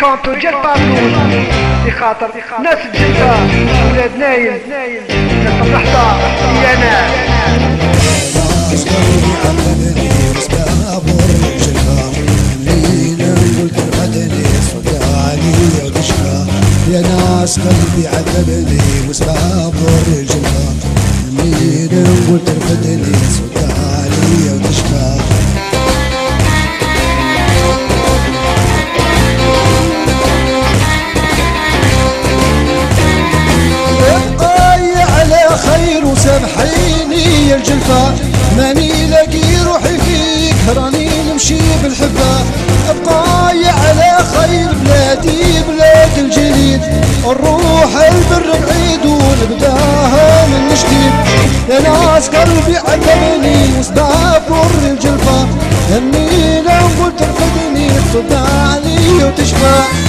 كونتو ديال بابلوس في خاطر ناس الجلفة ولاد نايل ناس اللحظة يا يا ناس قلبي عذبني وسباب الرجلة منين نقول ترفدني؟ صوت يا الجلفة ماني لاقي روحي فيك راني نمشي بالحبة. أبقاي على خير بلادي بلاد الجليد. نروح البر بعيد ونبداها من جديد. يا ناس قلبي عذبني وسباب بر الجلفة. همي نقول ترفدني تصدعني وتشفى.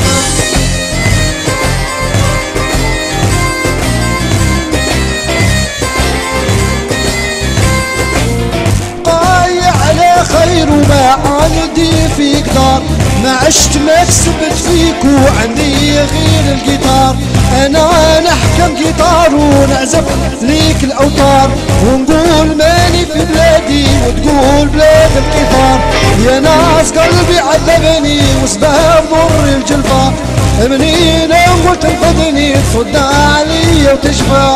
عندي فيك دار ما عشت ما كسبت فيك وعندي غير الجيتار. أنا نحكم جيتار ونعزف ليك الأوتار. ونقول ماني في بلادي وتقول بلاد الكفار يا ناس قلبي عذبني وسباب ضر الجلفة منين نقول تنفذني تصد علي وتشفى.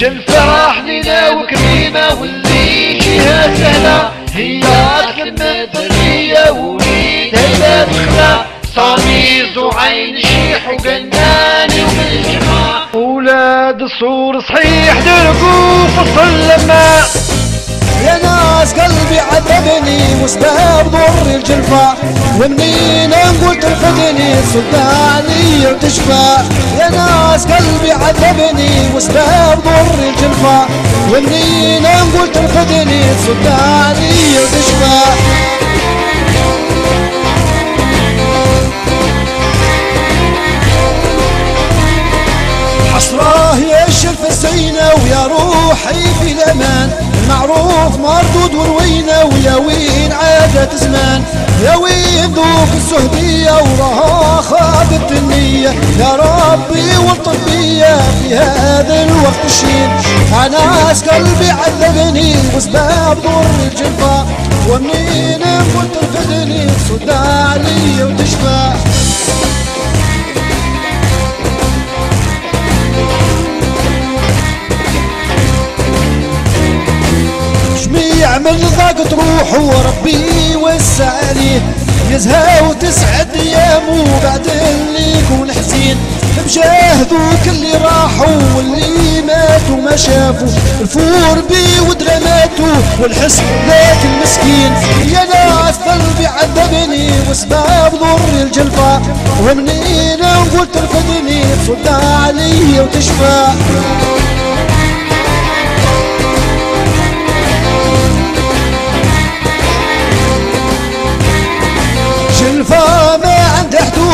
جلفة حنينة وكريمة واللي جيها سهلة هي كلمة ذرية وليدها دخلة صاميز وعين شيح وقناني وبالجماع ولاد الصور صحيح درقوا فصل لما يا ناس قلبي عذبني وسباب ضر الجلفة. ومنين نقول ترفدني صدعني وتشفى يا ناس قلبي عذبني وسباب ضر الجلفة. ومنين نقول ترفدني صدعني وتشفى في الأمان. المعروف مردود وروينة ويا وين عادت زمان. يا وين ذوق السهدية وراها خابت النية يا ربي والطف بيا في هذا الوقت الشين. ناس قلبي عذبني وسباب ضر الجلفة ومنين قلت ترفدني صد جميع من ضاقت روحه وربي وسع عليه يزهى وتسعد ايامه بعد اللي يكون حزين. بجاه ذوك اللي راحوا واللي ماتوا ما شافوا. الفور بي ودرماته والحس ذاك المسكين. يا ناس قلبي عذبني وسباب ضر الجلفة. ومنين نقول ترفدني؟ تصد علي وتشفى.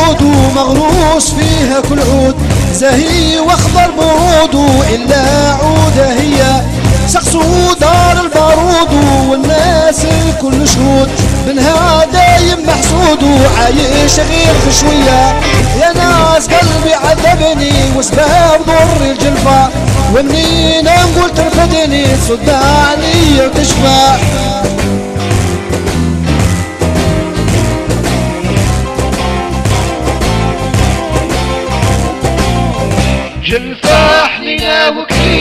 حدود ومغروس فيها كل عود زهي واخضر برود إلا عودة هي. سقسو دار البارود والناس الكل شهود منها دايم محسود وعايش غير خشوية يا ناس قلبي عذبني وسباب ضر الجلفة. ومنين نقول ترفدني صدعني وتشفى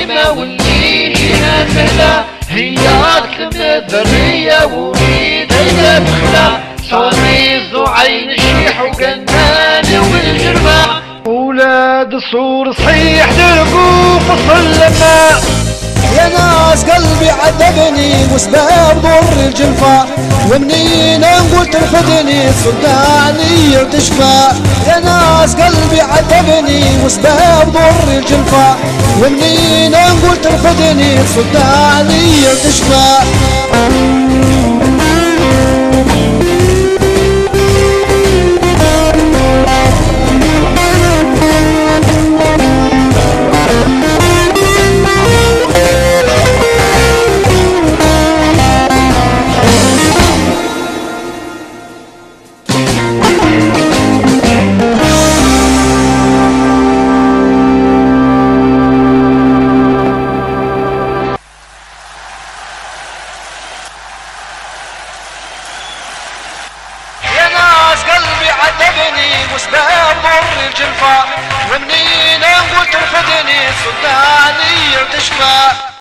وكريمة واللي جيها سهلة هي كلمة ذرية وليدها دخلة صاميز وعين الشيح وقناني وبالجرمة ولاد الصور صحيح درقوا فصل لما يا ناس قلبي عذبني وسباب ضر الجلفة ومنين نقول ترفدني صدعني وتشفى يا ناس قلبي عذبني وسباب ضر الجلفة ومنين نقول ترفدني صدعني وتشفى عذبني وسباب ضر الجلفة ومنين قلت رفدني صداني وتشفى